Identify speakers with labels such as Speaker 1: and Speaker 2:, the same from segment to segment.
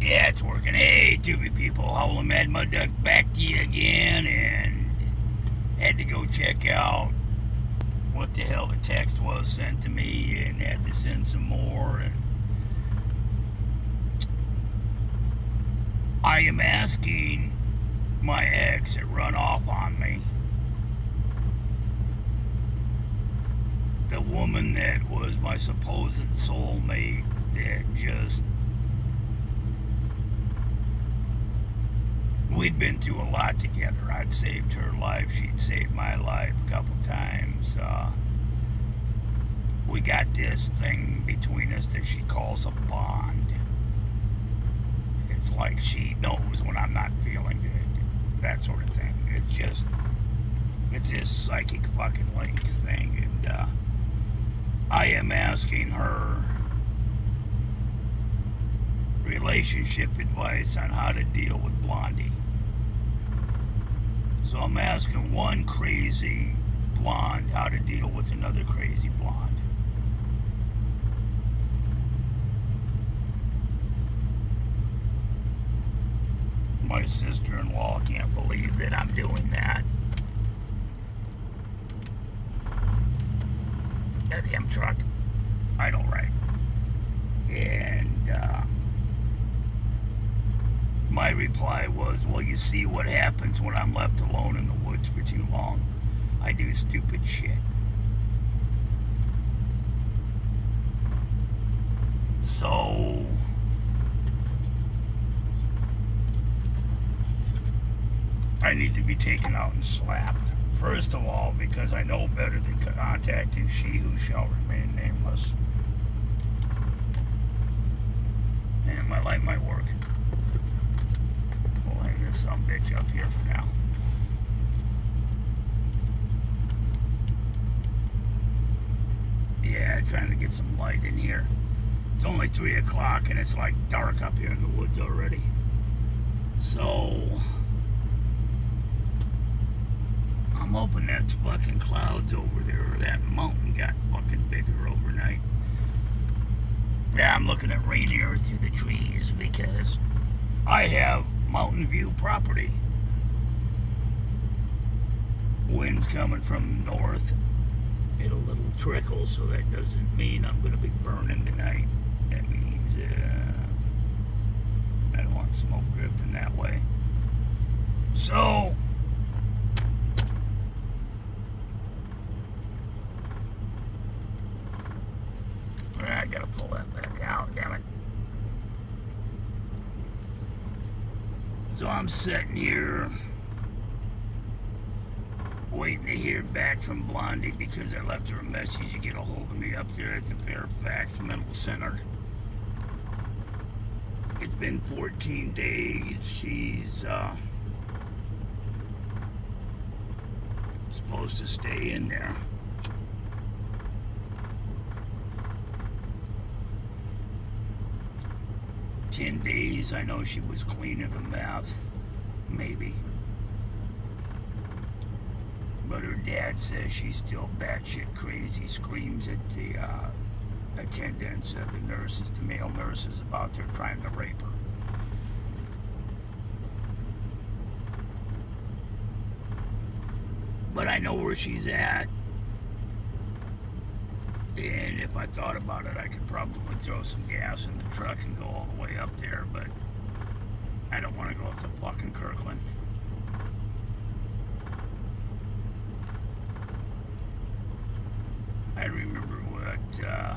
Speaker 1: Yeah, it's working. Hey, Tubi people, Howlin' Mad Mud Duck back to you again, and had to go check out what the hell the text was sent to me, and had to send some more. And I am asking my ex to run off on me. The woman that was my supposed soulmate that just we'd been through a lot together. I'd saved her life. She'd saved my life a couple times. Uh, we got this thing between us that she calls a bond. It's like she knows when I'm not feeling good. That sort of thing. It's just, it's this psychic fucking links thing. And uh, I am asking her relationship advice on how to deal with Blondie. I'm asking one crazy blonde how to deal with another crazy blonde. My sister-in-law can't believe that I'm doing that. Goddamn truck. Idle right. And, uh, my reply was, Well, you see what happens when I'm left alone in the woods for too long. I do stupid shit. So. I need to be taken out and slapped. First of all, because I know better than contacting she who shall remain nameless. And my light might work some bitch up here for now. Yeah, trying to get some light in here. It's only 3 o'clock and it's like dark up here in the woods already. So, I'm hoping that fucking clouds over there or that mountain got fucking bigger overnight. Yeah, I'm looking at Rainier through the trees because I have Mountain View property. Wind's coming from north It a little trickle, so that doesn't mean I'm going to be burning tonight. That means uh, I don't want smoke drifting that way. So, I gotta pull that back out, damn it. So I'm sitting here waiting to hear back from Blondie because I left her a message to get a hold of me up there at the Fairfax Mental Center. It's been 14 days. She's uh, supposed to stay in there. Ten days, I know she was clean of the mouth. Maybe. But her dad says she's still batshit crazy, screams at the uh, attendants, uh, the nurses, the male nurses about their trying to rape her. But I know where she's at. And if I thought about it, I could probably throw some gas in the truck and go all the way up there, but I don't want to go up to fucking Kirkland. I remember what uh,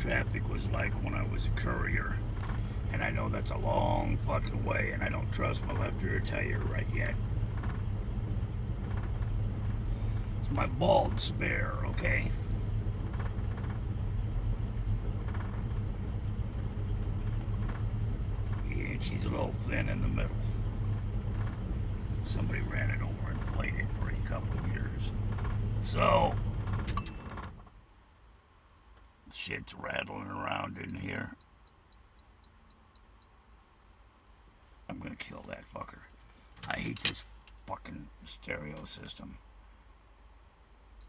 Speaker 1: traffic was like when I was a courier. And I know that's a long fucking way, and I don't trust my left rear tire right yet. It's my bald spare, okay? She's a little thin in the middle. Somebody ran it over inflated for a couple of years. So, shit's rattling around in here. I'm gonna kill that fucker. I hate this fucking stereo system.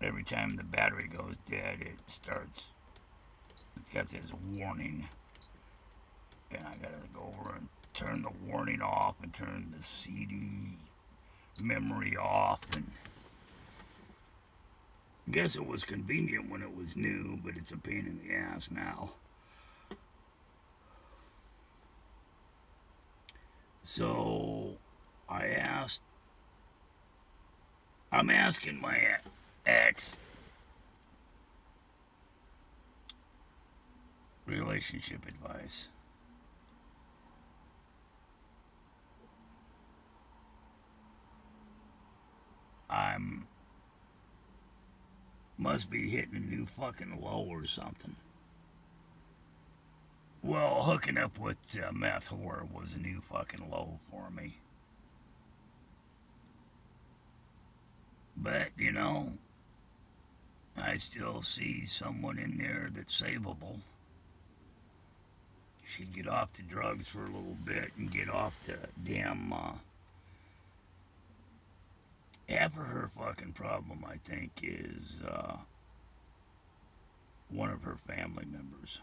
Speaker 1: Every time the battery goes dead, it starts. It's got this warning and I gotta and turn the warning off and turn the CD memory off and guess it was convenient when it was new, but it's a pain in the ass now. So I asked, I'm asking my ex relationship advice. I'm must be hitting a new fucking low or something. Well, hooking up with uh, meth whore was a new fucking low for me. But, you know, I still see someone in there that's savable. She'd get off the drugs for a little bit and get off the damn, uh, half of her fucking problem, I think, is, uh, one of her family members.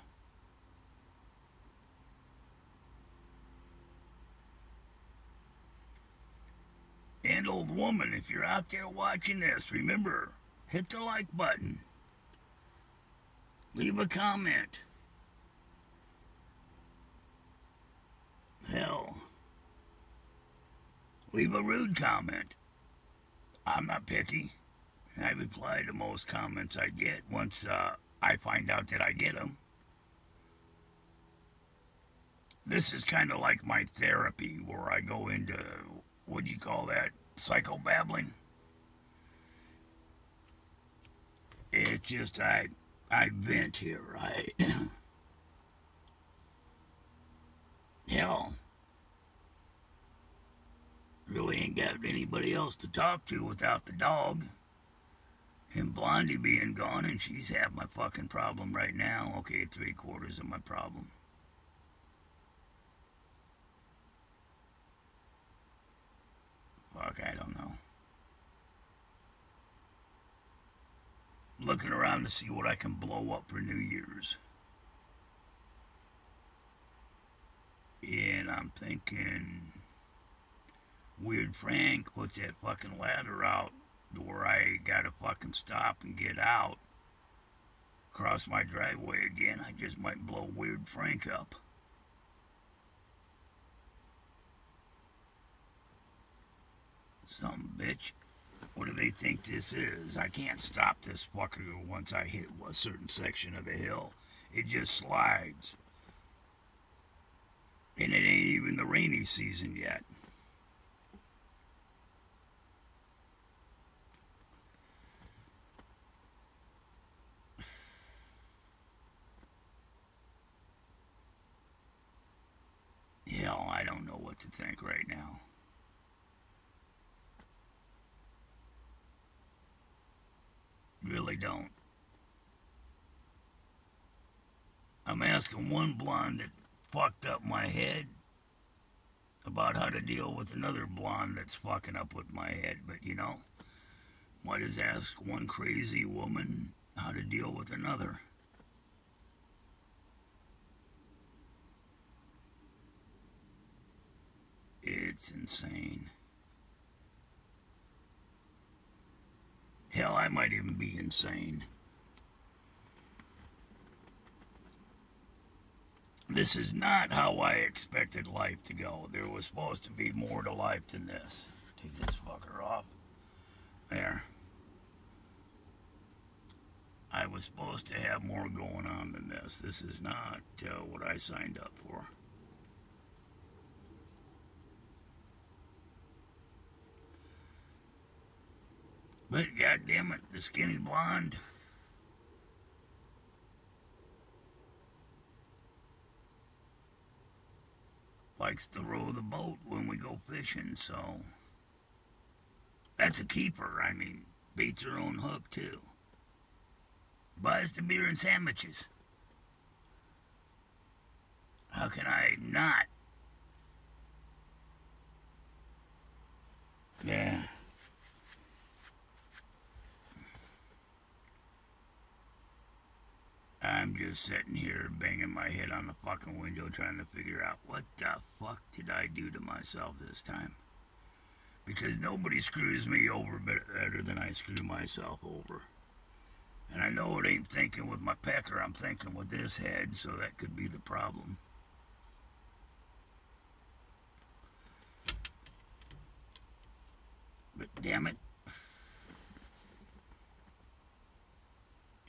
Speaker 1: And old woman, if you're out there watching this, remember, hit the like button. Leave a comment. Hell, leave a rude comment. I'm not picky. I reply to most comments I get once uh, I find out that I get them. This is kind of like my therapy where I go into, what do you call that, psychobabbling? It's just I, I vent here, right? Hell, really ain't got anybody else to talk to without the dog. And Blondie being gone, and she's half my fucking problem right now. Okay, three quarters of my problem. Fuck, I don't know. Looking around to see what I can blow up for New Year's. And I'm thinking Weird Frank puts that fucking ladder out where I gotta fucking stop and get out. Cross my driveway again, I just might blow Weird Frank up. Some bitch. What do they think this is? I can't stop this fucker once I hit a certain section of the hill. It just slides. And it ain't even the rainy season yet. Hell, I don't know what to think right now. Really don't. I'm asking one blonde that fucked up my head about how to deal with another blonde that's fucking up with my head, but you know, why does ask one crazy woman how to deal with another? It's insane. Hell, I might even be insane. This is not how I expected life to go. There was supposed to be more to life than this. Take this fucker off. There. I was supposed to have more going on than this. This is not uh, what I signed up for. But goddamn it, the skinny blonde. Likes to row the boat when we go fishing, so that's a keeper. I mean, beats her own hook too. Buys the beer and sandwiches. How can I not? Yeah. I'm just sitting here banging my head on the fucking window trying to figure out what the fuck did I do to myself this time? Because nobody screws me over better than I screw myself over. And I know it ain't thinking with my pecker, I'm thinking with this head, so that could be the problem. But damn it.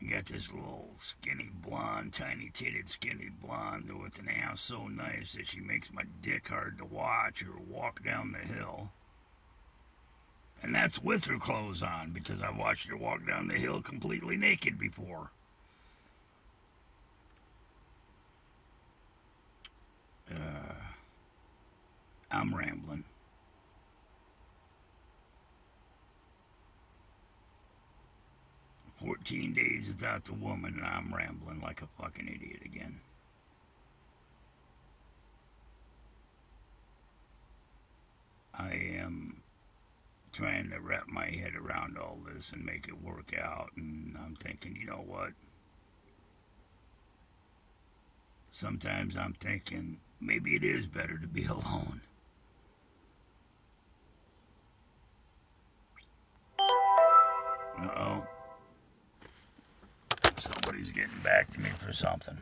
Speaker 1: You got this little skinny blonde, tiny titted skinny blonde with an ass so nice that she makes my dick hard to watch or walk down the hill. And that's with her clothes on because I've watched her walk down the hill completely naked before. Uh, I'm rambling. Fourteen days without the woman, and I'm rambling like a fucking idiot again. I am trying to wrap my head around all this and make it work out, and I'm thinking, you know what? Sometimes I'm thinking maybe it is better to be alone. Uh oh. Somebody's getting back to me for something.